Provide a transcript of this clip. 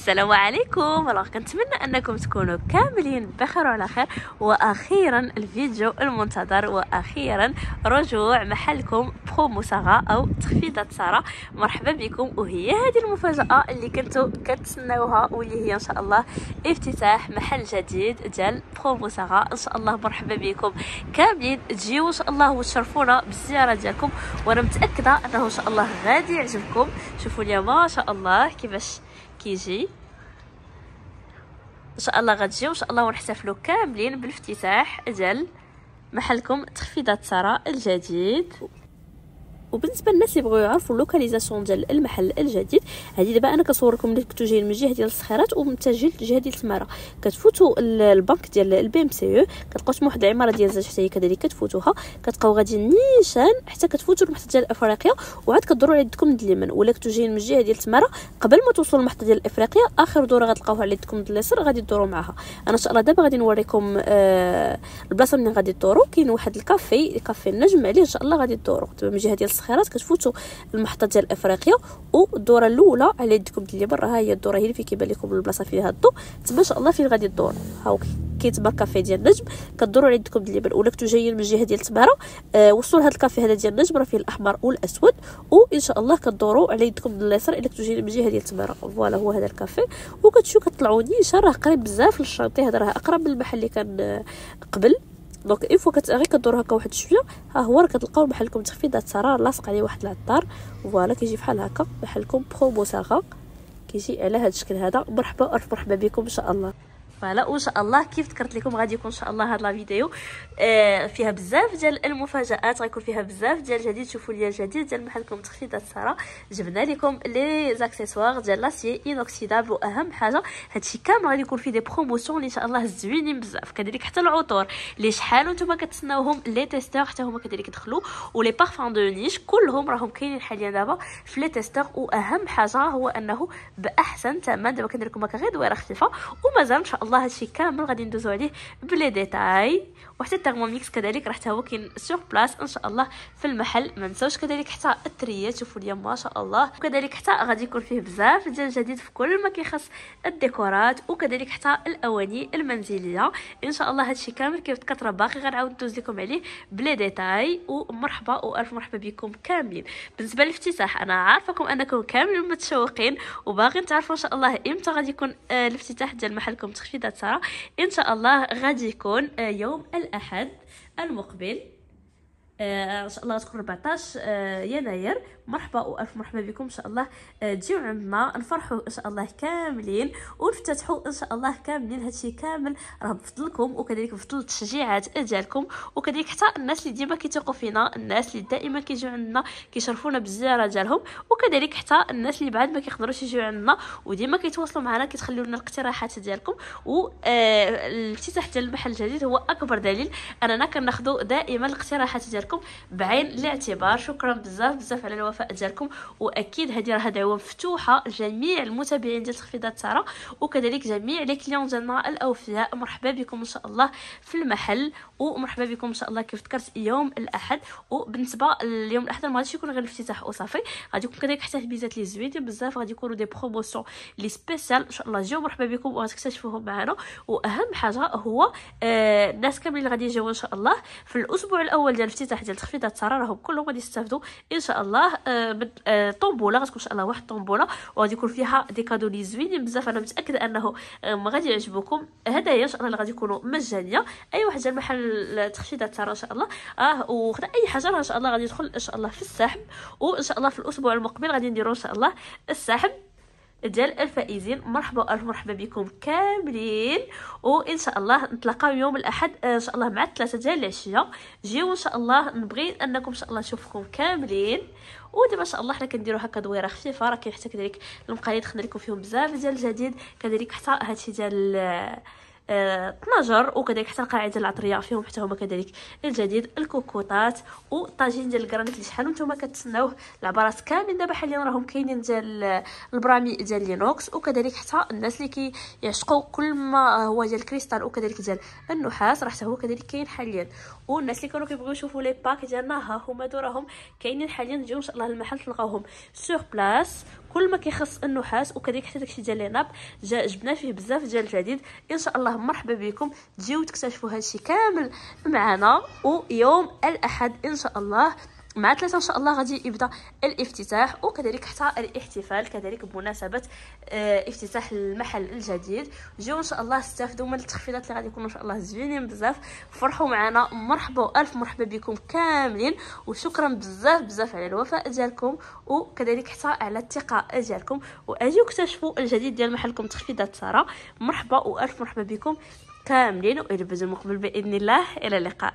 السلام عليكم. الوغ كنتمنى أنكم تكونوا كاملين بخير وعلى خير. وأخيرا الفيديو المنتظر وأخيرا رجوع محلكم برومو سارة أو تخفيضات سارة. مرحبا بكم. وهي هذه المفاجأة اللي كنتوا كتسناوها واللي هي إن شاء الله افتتاح محل جديد ديال برومو سارة إن شاء الله مرحبا بكم. كاملين تجيو إن شاء الله وتشرفونا بالزيارة ديالكم. وأنا متأكدة أنه إن شاء الله غادي يعجبكم. شوفوا لي ما شاء الله كيفاش كيجي. إن شاء الله غتجي وإن شاء الله ونحتفلوا كاملين بالإفتتاح ديال محلكم تخفيضات سارة الجديد. وبالنسبة للناس اللي بغيو يعرفوا ال localisation ديال المحل الجديد هذه دابا أنا كنصور لكم اللي كنتو جايين من الجهه ديال الصخيرات ومتجهين للجهه ديال تماره كتفوتوا البنك ديال ال BMCE كتلقاو تما واحد العماره ديال زاج حتى هي كذلك كتفوتوها. كتبقاو غاديين نيشان حتى كتفوتوا المحطة ديال أفريقيا. وعاد كدوروا على يدكم اليمين ولا كنتو جايين من الجهه ديال تماره قبل ما توصلوا المحطه ديال أفريقيا آخر دورة غتلقاوها على يدكم اليسار غادي تدوروا معاها أنا إن شاء الله دابا غادي نوريكم آه البلاصة منين غادي تدوروا. كاين واحد الكافي كافي النجم عليه إن شاء الله غادي تدوروا. من الجهه ديال الصخيرات كتفوتوا المحطة ديال إفريقيا. والدورة الأولى على يدكم ديال اليمين راه هي الدورة هي اللي فين كيبان لكم البلاصه فيها الضوء. تما إن شاء الله فين غادي تدور ها كاين تما الكافي ديال النجم. كدوروا على يدكم ديال ولا كنتو جايين من الجهه ديال تماره آه وصلوا لهذا الكافي هذا ديال النجم راه فيه الأحمر والأسود. وإن شاء الله كدوروا على يدكم اليسار. إلا كنتو جايين من الجهه ديال تماره voilà هو هذا الكافي. وكتشوفوا كطلعوا نيشان راه قريب بزاف. للشاطئ هذا راه أقرب من المحل اللي كان قبل. donc une fois غير كدور هكا واحد شوية ها هو راه كتلقاو محلكم تخفيضات ساره لاصق عليه واحد العطار voilà كيجي بحال هكا محلكم برومو ساره كيجي على هذا الشكل هذا. مرحبا ألف مرحبا بكم إن شاء الله. voilà وإن شاء الله كيف ذكرت لكم غادي يكون إن شاء الله هاد la vidéo. آه فيها بزاف ديال المفاجآت غيكون فيها بزاف ديال الجديد شوفوا لي الجديد ديال محلكم تخفيضات سارة. جبنا لكم les accessoires ديال l'acier inoxydable وأهم حاجة هادشي كامل غادي يكون فيه des promotions إن شاء الله زوينين بزاف. كذلك حتى العطور. اللي شحال نتوما كتسناوهم؟ les testeurs حتى هما كذلك يدخلوا و les parfums de niche كلهم راهم كاينين حاليا دابا في les testeurs. وأهم حاجة هو أنه بأحسن ثمن دابا كندير لكم غير دويرة خفيفة. ومازال إن شاء الله هادشي كامل غادي ندوزو عليه ب les détails. وحتى ال Thermomix كذلك راه حتى هو كاين sur place إن شاء الله في المحل. ما نساوش كذلك حتى الثريات شوفوا ليا ما شاء الله. وكذلك حتى غادي يكون فيه بزاف ديال الجديد في كل ما كيخص الديكورات. وكذلك حتى الأواني المنزلية. إن شاء الله هادشي كامل كيف راه باقي غنعاود ندوز لكم عليه بلي ديتاي. ومرحبا وألف مرحبا بكم كاملين. بالنسبة للافتتاح أنا عارفاكم أنكم كاملين متشوقين. وباغيين تعرفوا إن شاء الله إمتى غادي يكون آه الافتتاح ديال محلكم تخفيضات ساره إن شاء الله غادي يكون آه يوم الأحد المقبل. آه إن شاء الله تكون 14 آه يناير. مرحبا وألف مرحبا بكم إن شاء الله. آه تجيو عندنا نفرحوا إن شاء الله كاملين ونفتتحوا إن شاء الله كاملين. هادشي كامل راه بفضلكم وكذلك بفضل التشجيعات ديالكم وكذلك حتى الناس اللي ديما كيثقوا فينا الناس اللي دائما كيجيو عندنا كيشرفونا بالزيارة ديالهم وكذلك حتى الناس اللي بعد ما كيقدروش يجيو عندنا وديما كيتواصلوا معنا كيتخليو لنا الاقتراحات ديالكم و الافتتاح ديال المحل الجديد هو أكبر دليل أننا كناخذوا دائما الاقتراحات ديالكم بعين الاعتبار. شكرا بزاف بزاف على الوفاء. ديالكم وأكيد هذه راه دعوة مفتوحة لجميع المتابعين ديال تخفيضات ساره وكذلك جميع les clients ديالنا الأوفياء. مرحبا بكم إن شاء الله في المحل ومرحبا بكم إن شاء الله كيف ذكرت يوم الأحد. وبالنسبة ليوم الأحد ما غاديش يكون غير الافتتاح وصافي غادي يكون كذلك حتى البيزات لي زوينين بزاف. غادي يكونوا des promotions لي spéciales. إن شاء الله جيو مرحبا بكم وغتكتشفوهم معنا. وأهم حاجة هو آه الناس كاملين اللي غادي يجيو إن شاء الله في الأسبوع الأول ديال الافتتاح ديال تخفيضات ساره راهم كلهم غادي يستافدوا إن شاء الله. طومبوله غتكون ان شاء الله واحد طومبوله وغادي يكون فيها دي كادو لي زوينين بزاف أنا متأكدة أنه آه غادي يعجبوكم. هدايا ان شاء الله اللي غادي يكونوا مجانية. أي واحد جا المحل تخفيضات ساره إن شاء الله. آه وخدا أي حاجة إن شاء الله غادي يدخل إن شاء الله في السحب. وإن شاء الله في الأسبوع المقبل غادي نديروا إن شاء الله السحب. ديال الفائزين مرحبا الف مرحبا بكم كاملين. وإن شاء الله نتلاقاو يوم الأحد إن شاء الله مع الثلاثة ديال العشية. جيو إن شاء الله نبغي أنكم إن شاء الله نشوفكم كاملين. ودابا إن شاء الله حنا كنديروا هكا دويرة خفيفة. راه كاين حتى كذلك المقالي خدنا لكم فيهم بزاف ديال الجديد. كذلك حتى هادشي ديال 12 وكذلك حتى القاعدة العطرية فيهم حتى هما كذلك الجديد الكوكوطات والطاجين ديال الكرانيت اللي شحال نتوما كتسناوه العبارات كاملين. دابا حاليا راهم كاينين ديال البرامي ديال l'inox وكذلك حتى الناس اللي كيعشقوا كل ما هو ديال الكريستال وكذلك ديال النحاس راه حتى هو كذلك كاين حاليا. والناس اللي كانوا كيبغيو يشوفوا les packs ديالنا ها هما دو راهم كاينين حاليا تجيو إن شاء الله المحل تلقاوهم sur place كل ما كيخص النحاس وكذلك حتى داكشي ديال les nappes جبنا فيه بزاف ديال الجديد. إن شاء الله مرحبا بكم. تجيو تكتشفوا هادشي كامل معنا ويوم الأحد إن شاء الله. مع ثلاثة إن شاء الله غادي يبدأ الافتتاح وكذلك حتى الاحتفال كذلك بمناسبة آه افتتاح المحل الجديد. جيو إن شاء الله استافدوا من التخفيضات اللي غادي يكونوا إن شاء الله زوينين بزاف. فرحوا معنا. مرحبا وألف مرحبا بكم كاملين. وشكرا بزاف بزاف على الوفاء ديالكم. وكذلك حتى على الثقه ديالكم. واجيو اكتشفوا الجديد ديال محلكم تخفيضات سارة. مرحبا وألف مرحبا بكم كاملين. وإلى المقبل بإذن الله. إلى اللقاء.